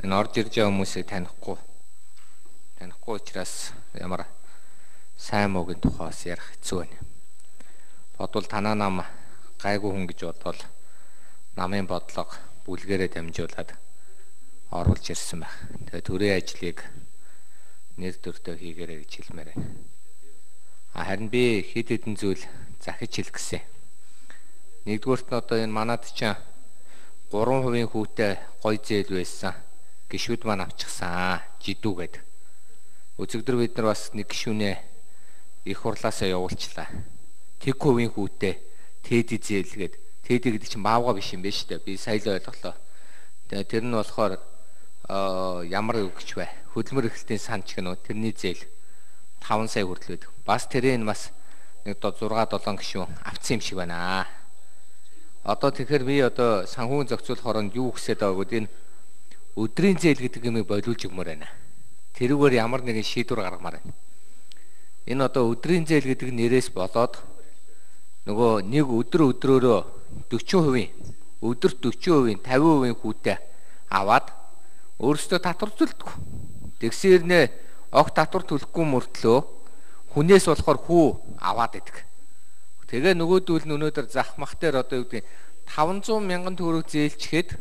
энэ орж ирж байгаа хүмүүсийг танихгүй танихгүй учраас ямар сайн муугийн тухайс ярих хэцүү байна. Бодвол танаа нам гайгүй хүн гэж бодвол намын бодлого бүлгэрээ дамжуулаад оруулж ирсэн байх. Тэгээ төрийн ажлыг нэр төртөө хийгэрэй гэж хэлмээр байна. А харин би хэд хэдэн зүйл захиж хэлэх гэсэн. Нэгдүгürt нь одоо энэ манад чинь 3% хүүтэй гой зээл байсан. Гişүүд маань авчихсан. Жидүү гэдэг. Өцөгдөр бид нар бас нэг гişүнээ их хурлаасаа явуулчлаа. Тэг хувийн хүүтэй тэди зээл гээд тэди гэдэг чинь маавга биш юм байна шүү дээ. Би сая л ойлголоо. Тэгээ тэр нь болохоор ямар үг гэж бай. Хөдөлмөр эрхлэлтийн сан ч гэнэ тэрний зээл 5 сая хүртэл байдаг. Бас тэрийн бас нэг 6 7 гишүүн авцсан юм шиг байна. Одоо тэгэхээр би одоо санхүүгийн зохицуулах оронд юу гэсэд байгааг энэ өдрийн зээл гэдэг юм болиулж өгмөр байна. Тэрүүгээр ямар нэгэн шийдвэр гаргамаар байна. Энэ одоо өдрийн зээл гэдэг нэрээс болоод нөгөө нэг өдөр өдрөөрөө 40% өдөрт 40% 50% хүүтэй аваад өөрсдөө татвар төлдөг. Тэгсээр нэ огт татвар төлөхгүй мөртлөө хүнээс болохоор хүү аваад идэг. Тэгээ нөгөөдүүл нь өнөөдөр захмах дээр одоо юу гэдэг 500 мянган төгрөг зээлчихэд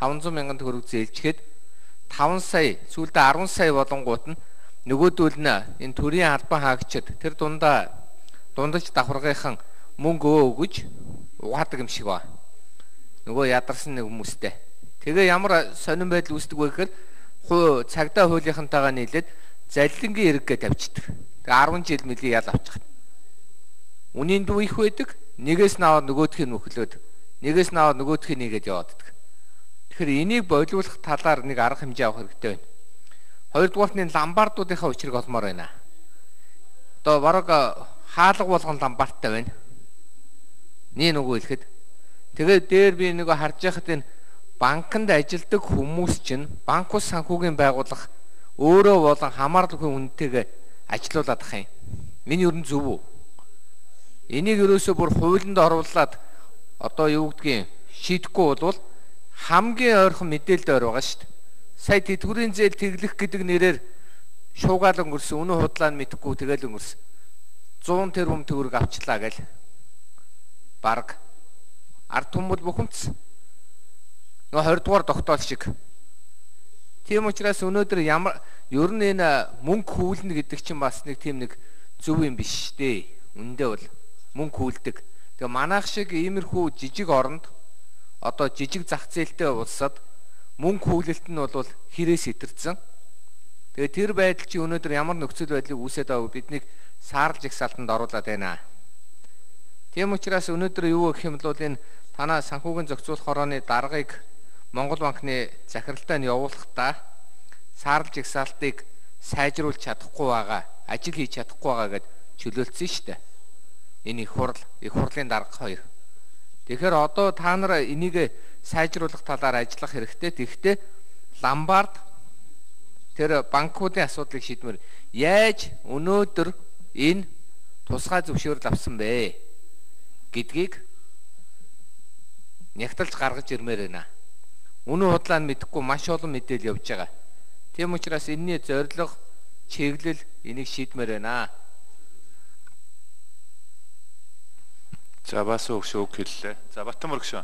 500 мянган төгрөг зээлчихэд 5 сая сүүлдээ 10 сая болонгууд нь нөгөөдүүл нь энэ төрийн албан хаагчид тэр дундаа дундаж давхаргынхан мөнгө өгөж угаадаг юм шиг ба. Нөгөө ядарсан нэг хүмүүстэй. Тэгээ ямар сонирн байдал үүсдэг вэ гэхээр хуу цагдаа хуулийнхантайгаа нийлээд заллингийн эргээ тавьчихдаг. Тэгээ 10 жил мөлийн ял авчихна. Үнийн дүү их байдаг. Нэгээс нь аваад нөгөөдхийг нөхлөөд нэгээс нь аваад нөгөөдхийг нэгээд явааддаг. Тэгэхээр энийг болиулах талаар нэг арга хэмжээ авах хэрэгтэй байна. Хоёрдугаарт нь ламбардуудынхаа учрыг олмоор байна. Одоо бараг хаалга болгон ламбарттай байна. Нэг нөгөө хэлэхэд тэгээд дээр би нөгөө харж байхад энэ банкнд ажилладаг хүмүүс чинь банк ус санхүүгийн байгууллага өөрөө болон хамаарлагын үнэтэйгээ ажилуулад ах юм. Миний ер нь зөв үү? Энийг ерөөсөө бүр хуулинд оруулаад одоо юу гэдгийг шийдэхгүй бол хамгийн ойрхон мэдээлэл ойр байгаа шүү дээ. Сая тэтгэврийн зээл тэглэх гэдэг нэрээр шуугаал өнгөрсөн үнэн худлаа нь мэдэхгүй тэгэл өнгөрсөн. 100 тэрбум төгрөг авчлаа гэл. Бараг ард түмэл бухимдсан нөгөө 20 дугаар тогтоол шиг. Тийм учраас өнөөдөр ямар ер нь энэ мөнгө хүүлнэ гэдэг чинь бас нэг тийм нэг зөв юм биш дээ. Үндэ бол мөнгө хүүлдэг. Тэгээ манайх шиг иймэрхүү жижиг оронд одоо жижиг зах зээлтэй улсад мөнгө хүүлэлт нь бол хэрээс итэрсэн. Тэгээ тэр байдал чи өнөөдөр ямар нөхцөл байдлыг үүсээд байгааг биднийг саарлж их салтанд оруулаад байна. Тийм учраас өнөөдөр юу гэх юм бол энэ танаа санхүүгийн зохицуулах хорооны даргыг Монгол банкны захиралтай нь явуулахдаа саарлж ихсаалтыг сайжруулж чадахгүй байгаа, ажил хийж чадахгүй байгаа гэд чөлөөлсөн шүү дээ. Энэ их хурл, их хурлын дарга хоёр. Тэгэхээр одоо та нар энийг сайжруулах талаар ажиллах хэрэгтэй. Тэгэхдээ ламбард тэр банкуудын асуудлыг шийдмээр яаж өнөөдөр энэ тусгай зөвшөөрөл авсан бэ гэдгийг нягтлж гаргаж ирмээр байна. Үнэн худлаа нь мэдэхгүй маш олон мэдээлэл явж байгаа. Тийм учраас энэний зорилго чиглэл энийг шийдмээр байна. За бас өгш үг хэллээ. За Батмөр гүшөө.